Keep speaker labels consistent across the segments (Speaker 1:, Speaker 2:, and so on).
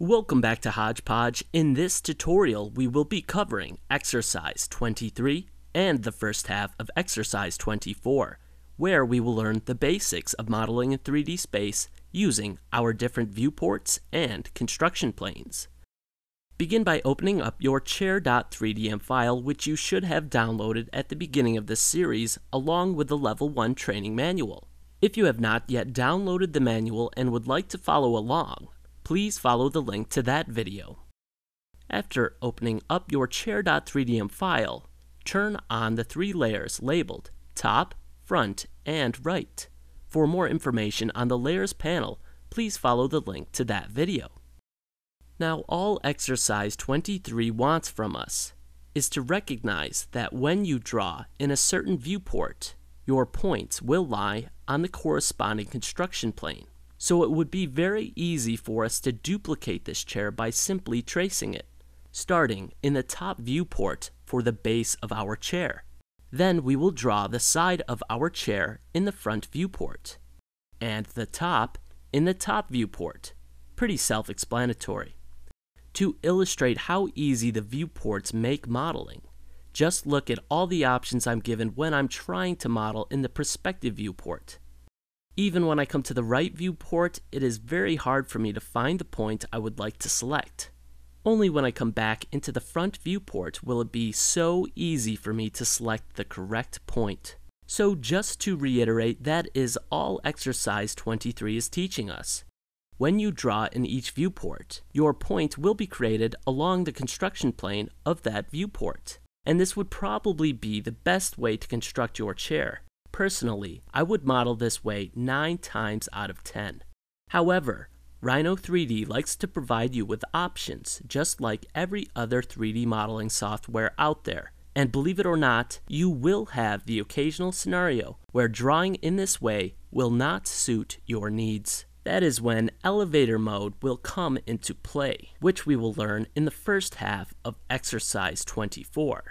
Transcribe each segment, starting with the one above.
Speaker 1: Welcome back to Hodgepodge. In this tutorial, we will be covering exercise 23 and the first half of exercise 24, where we will learn the basics of modeling in 3D space using our different viewports and construction planes. Begin by opening up your chair.3dm file, which you should have downloaded at the beginning of this series, along with the Level 1 training manual. If you have not yet downloaded the manual and would like to follow along, please follow the link to that video. After opening up your chair.3dm file, turn on the three layers labeled top, front, and right. For more information on the layers panel, please follow the link to that video. Now all exercise 23 wants from us is to recognize that when you draw in a certain viewport, your points will lie on the corresponding construction plane. So it would be very easy for us to duplicate this chair by simply tracing it, starting in the top viewport for the base of our chair. Then we will draw the side of our chair in the front viewport, and the top in the top viewport. Pretty self-explanatory. To illustrate how easy the viewports make modeling, just look at all the options I'm given when I'm trying to model in the perspective viewport. Even when I come to the right viewport, it is very hard for me to find the point I would like to select. Only when I come back into the front viewport will it be so easy for me to select the correct point. So just to reiterate, that is all exercise 23 is teaching us. When you draw in each viewport, your point will be created along the construction plane of that viewport. And this would probably be the best way to construct your chair. Personally, I would model this way 9 times out of 10. However, Rhino 3D likes to provide you with options just like every other 3D modeling software out there. And believe it or not, you will have the occasional scenario where drawing in this way will not suit your needs. That is when elevator mode will come into play, which we will learn in the first half of exercise 24.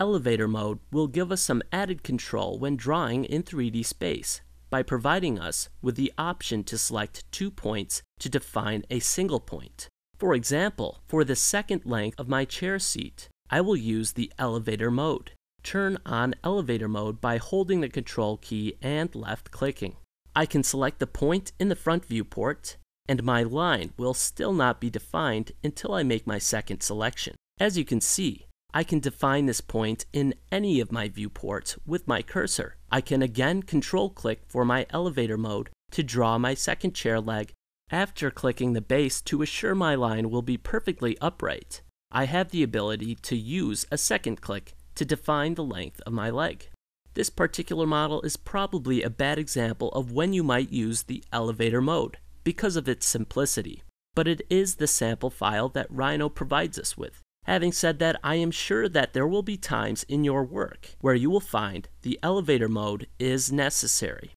Speaker 1: Elevator mode will give us some added control when drawing in 3D space by providing us with the option to select two points to define a single point. For example, for the second length of my chair seat, I will use the elevator mode. Turn on elevator mode by holding the control key and left clicking. I can select the point in the front viewport, and my line will still not be defined until I make my second selection. As you can see, I can define this point in any of my viewports with my cursor. I can again control click for my elevator mode to draw my second chair leg after clicking the base to assure my line will be perfectly upright. I have the ability to use a second click to define the length of my leg. This particular model is probably a bad example of when you might use the elevator mode because of its simplicity, but it is the sample file that Rhino provides us with. Having said that, I am sure that there will be times in your work where you will find the elevator mode is necessary.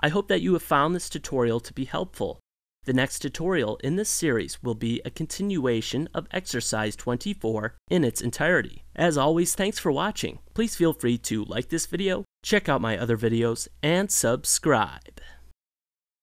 Speaker 1: I hope that you have found this tutorial to be helpful. The next tutorial in this series will be a continuation of exercise 24 in its entirety. As always, thanks for watching. Please feel free to like this video, check out my other videos, and subscribe.